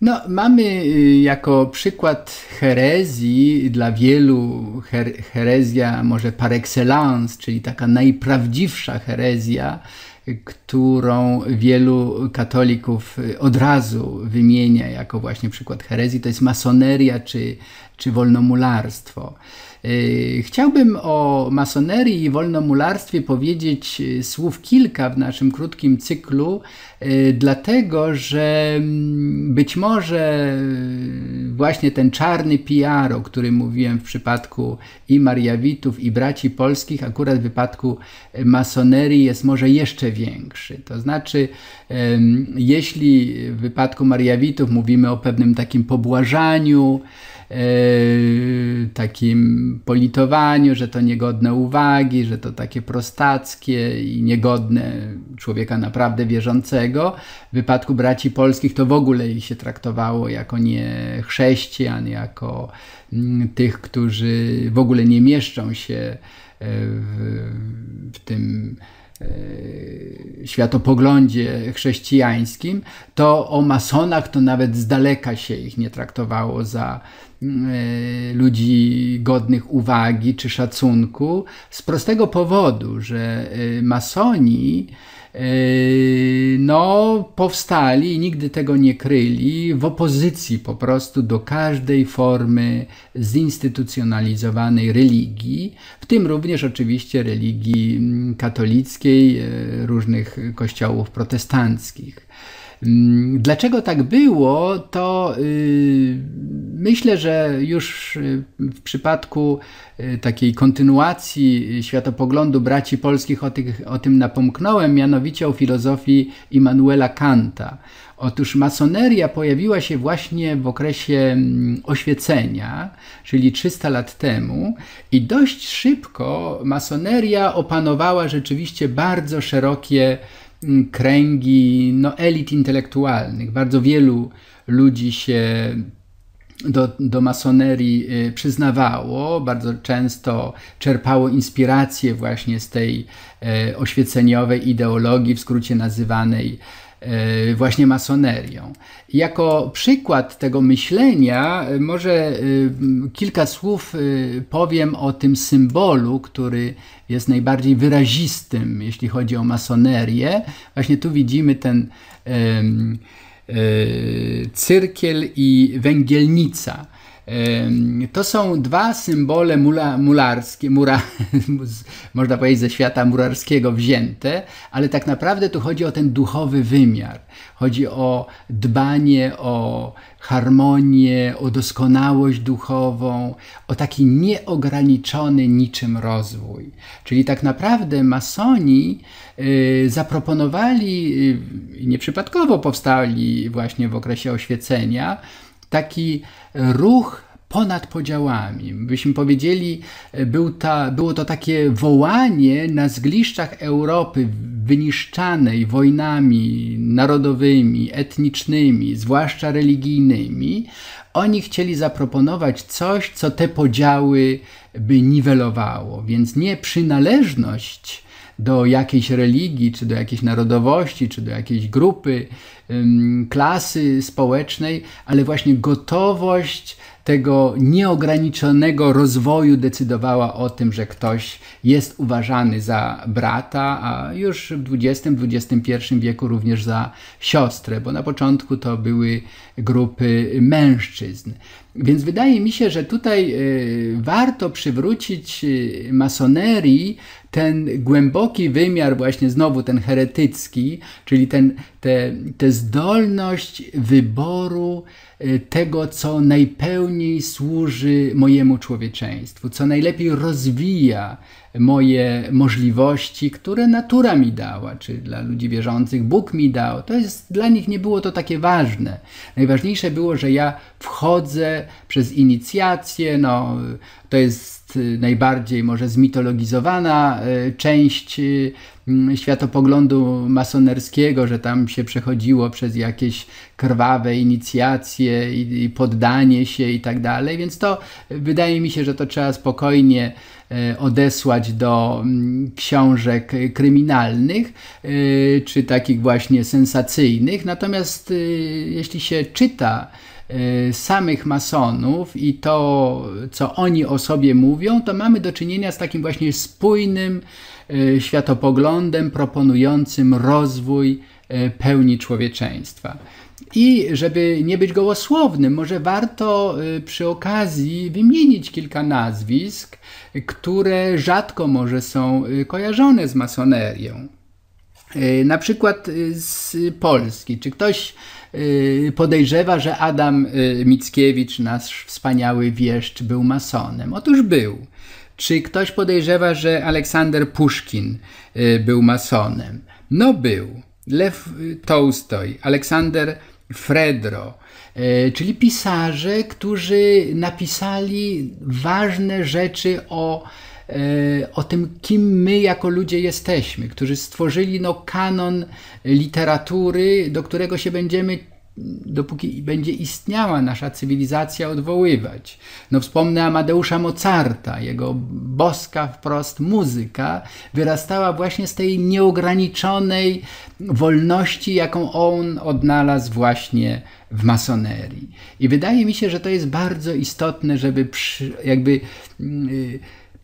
No, mamy y, jako przykład herezji dla wielu her herezja może par excellence, czyli taka najprawdziwsza herezja, którą wielu katolików y, od razu wymienia jako właśnie przykład herezji, to jest masoneria czy, czy wolnomularstwo. Y, chciałbym o masonerii i wolnomularstwie powiedzieć y, słów kilka w naszym krótkim cyklu, y, dlatego że mm, być może właśnie ten czarny PR, o którym mówiłem w przypadku i Mariawitów, i braci polskich, akurat w wypadku masonerii jest może jeszcze większy. To znaczy, jeśli w wypadku Mariawitów mówimy o pewnym takim pobłażaniu, takim politowaniu, że to niegodne uwagi, że to takie prostackie i niegodne człowieka naprawdę wierzącego. W wypadku braci polskich to w ogóle ich się traktowało jako nie chrześcijan, jako mm, tych, którzy w ogóle nie mieszczą się e, w, w tym E, światopoglądzie chrześcijańskim, to o masonach to nawet z daleka się ich nie traktowało za e, ludzi godnych uwagi czy szacunku, z prostego powodu, że e, masoni no, powstali i nigdy tego nie kryli w opozycji po prostu do każdej formy zinstytucjonalizowanej religii, w tym również oczywiście religii mm, katolickiej, yy, różnych kościołów protestanckich. Mm, dlaczego tak było, to yy, myślę, że już y, w przypadku y, takiej kontynuacji światopoglądu braci polskich o, tych, o tym napomknąłem, mianowicie o filozofii Immanuela Kanta. Otóż masoneria pojawiła się właśnie w okresie mm, oświecenia, czyli 300 lat temu, i dość szybko masoneria opanowała rzeczywiście bardzo szerokie kręgi no, elit intelektualnych. Bardzo wielu ludzi się do, do masonerii y, przyznawało, bardzo często czerpało inspirację właśnie z tej e, oświeceniowej ideologii, w skrócie nazywanej właśnie masonerią. Jako przykład tego myślenia, e, może e, kilka słów powiem o tym symbolu, który jest najbardziej wyrazistym, jeśli chodzi o masonerię. Właśnie tu widzimy ten cyrkiel i węgielnica. To są dwa symbole mula, mularskie, mura, można powiedzieć ze świata murarskiego wzięte, ale tak naprawdę tu chodzi o ten duchowy wymiar. Chodzi o dbanie o harmonię, o doskonałość duchową, o taki nieograniczony niczym rozwój. Czyli tak naprawdę masoni y, zaproponowali, y, nieprzypadkowo powstali właśnie w okresie oświecenia, taki ruch ponad podziałami. Byśmy powiedzieli, był ta, było to takie wołanie na zgliszczach Europy wyniszczanej wojnami narodowymi, etnicznymi, zwłaszcza religijnymi. Oni chcieli zaproponować coś, co te podziały by niwelowało, więc nie przynależność do jakiejś religii, czy do jakiejś narodowości, czy do jakiejś grupy, klasy społecznej, ale właśnie gotowość tego nieograniczonego rozwoju decydowała o tym, że ktoś jest uważany za brata, a już w XX-XXI wieku również za siostrę, bo na początku to były grupy mężczyzn. Więc wydaje mi się, że tutaj y, warto przywrócić y, masonerii ten głęboki wymiar, właśnie znowu ten heretycki, czyli ten, te, te zdolność wyboru y, tego, co najpełniej służy mojemu człowieczeństwu, co najlepiej rozwija moje możliwości, które natura mi dała, czy dla ludzi wierzących Bóg mi dał. To jest, dla nich nie było to takie ważne. Najważniejsze było, że ja wchodzę przez inicjację, no, to jest najbardziej może zmitologizowana e, część mm, światopoglądu masonerskiego, że tam się przechodziło przez jakieś krwawe inicjacje i, poddanie się i tak dalej, więc to wydaje mi się, że to trzeba spokojnie odesłać do mm, książek kryminalnych, e, czy takich właśnie sensacyjnych. Natomiast e, jeśli się czyta samych masonów i to, co oni o sobie mówią, to mamy do czynienia z takim właśnie spójnym światopoglądem proponującym rozwój pełni człowieczeństwa. I żeby nie być gołosłownym, może warto y, przy okazji wymienić kilka nazwisk, które rzadko może są y, kojarzone z masonerią. Y, na przykład z Polski. Czy ktoś podejrzewa, że Adam Mickiewicz, nasz wspaniały wieszcz, był masonem? Otóż był. Czy ktoś podejrzewa, że Aleksander Puszkin był masonem? No był. Lew Tolstoj, Aleksander Fredro, e, czyli pisarze, którzy napisali ważne rzeczy o, e, o tym, kim my jako ludzie jesteśmy, którzy stworzyli no, kanon literatury, do którego się będziemy dopóki będzie istniała nasza cywilizacja, odwoływać. No wspomnę Amadeusza Mozarta, jego boska wprost muzyka wyrastała właśnie z tej nieograniczonej wolności, jaką on odnalazł właśnie w masonerii. I wydaje mi się, że to jest bardzo istotne, żeby przy, jakby yy,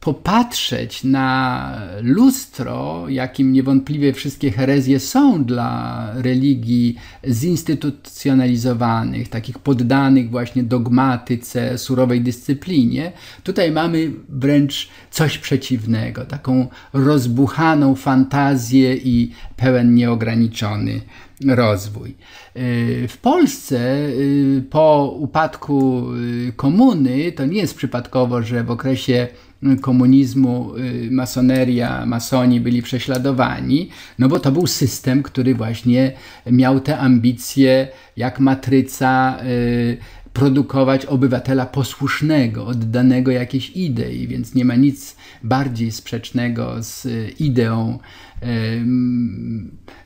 popatrzeć na lustro, jakim niewątpliwie wszystkie herezje są dla religii zinstytucjonalizowanych, takich poddanych właśnie dogmatyce, surowej dyscyplinie, tutaj mamy wręcz coś przeciwnego, taką rozbuchaną fantazję i pełen nieograniczony rozwój. W Polsce y, po upadku y, komuny to nie jest przypadkowo, że w okresie komunizmu y, masoneria, masoni byli prześladowani, no bo to był system, który właśnie miał te ambicje jak matryca y, produkować obywatela posłusznego, oddanego jakiejś idei, więc nie ma nic bardziej sprzecznego z ideą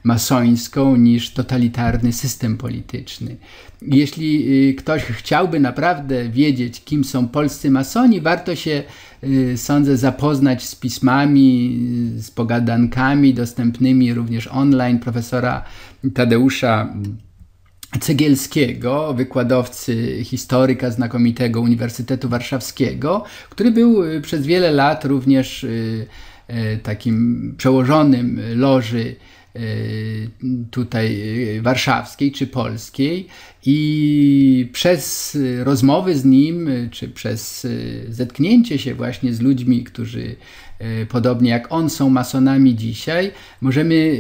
masońską niż totalitarny system polityczny. Jeśli y, ktoś chciałby naprawdę wiedzieć, kim są polscy masoni, warto się, y, sądzę, zapoznać z pismami, z pogadankami dostępnymi również online profesora Tadeusza Cegielskiego, wykładowcy historyka znakomitego Uniwersytetu Warszawskiego, który był y, przez wiele lat również takim przełożonym loży Y, tutaj y, warszawskiej czy polskiej. I przez rozmowy z nim, y, czy przez zetknięcie się właśnie z ludźmi, którzy podobnie jak on są masonami dzisiaj, możemy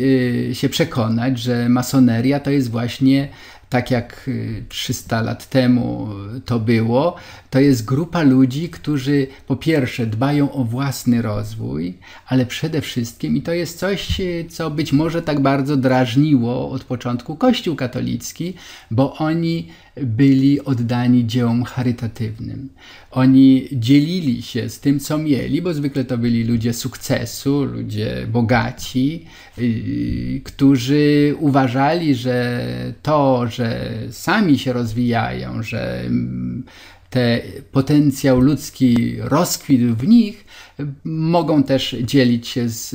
się przekonać, że masoneria to jest właśnie tak jak 300 y, lat temu to było, to jest grupa ludzi, którzy po pierwsze dbają o własny rozwój, ale przede wszystkim, i to jest coś, y, co być może tak bardzo drażniło od początku Kościół katolicki, bo oni byli oddani dziełom charytatywnym. Oni dzielili się z tym, co mieli, bo zwykle to byli ludzie sukcesu, ludzie bogaci, yy, którzy uważali, że to, że sami się rozwijają, że mm, te potencjał ludzki rozkwitł w nich, mogą też dzielić się z,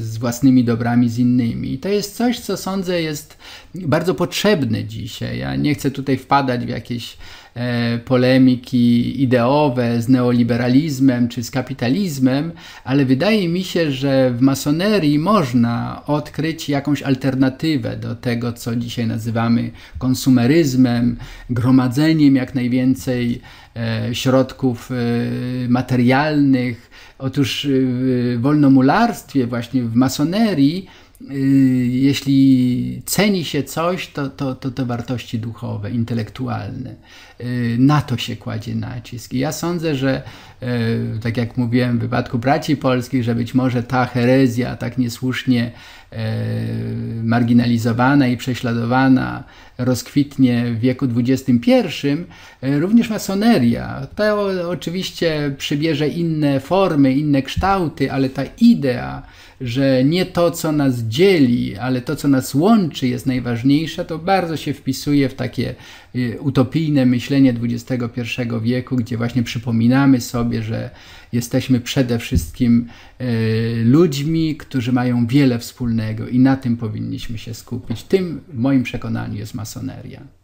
z własnymi dobrami z innymi. I to jest coś, co sądzę jest bardzo potrzebne dzisiaj. Ja nie chcę tutaj wpadać w jakieś e, polemiki ideowe z neoliberalizmem czy z kapitalizmem, ale wydaje mi się, że w masonerii można odkryć jakąś alternatywę do tego, co dzisiaj nazywamy konsumeryzmem, gromadzeniem jak najwięcej środków e, materialnych, Otóż w wolnomularstwie, właśnie w masonerii, jeśli ceni się coś, to, to, to, to wartości duchowe, intelektualne. Y, na to się kładzie nacisk. I ja sądzę, że tak jak mówiłem w wypadku braci polskich, że być może ta herezja tak niesłusznie marginalizowana i prześladowana rozkwitnie w wieku XXI, również masoneria. To oczywiście przybierze inne formy, inne kształty, ale ta idea, że nie to, co nas dzieli, ale to, co nas łączy, jest najważniejsze, to bardzo się wpisuje w takie y, utopijne myślenie XXI wieku, gdzie właśnie przypominamy sobie, że jesteśmy przede wszystkim y, ludźmi, którzy mają wiele wspólnego i na tym powinniśmy się skupić. Tym w moim przekonaniu jest masoneria.